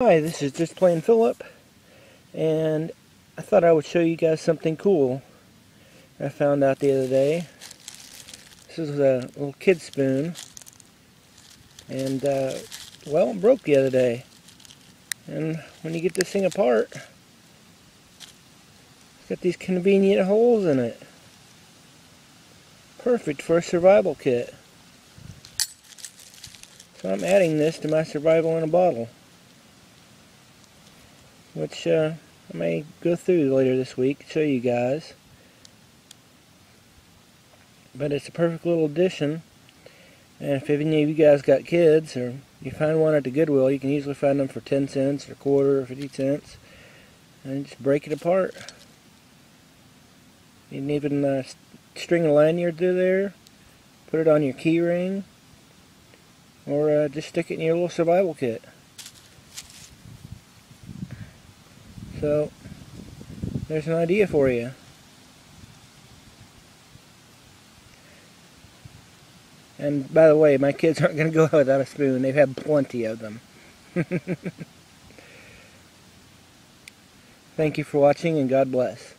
Hi, this is Just Plain Phillip, and I thought I would show you guys something cool I found out the other day. This is a little kid spoon, and, uh, well, it broke the other day. And when you get this thing apart, it's got these convenient holes in it. Perfect for a survival kit. So I'm adding this to my survival in a bottle which uh, I may go through later this week, show you guys. But it's a perfect little addition. And if any of you guys got kids, or you find one at the Goodwill, you can usually find them for 10 cents, or a quarter, or 50 cents. And just break it apart. You can even uh, string a lanyard through there, put it on your key ring, or uh, just stick it in your little survival kit. So, there's an idea for you. And by the way, my kids aren't going to go out without a spoon. They've had plenty of them. Thank you for watching and God bless.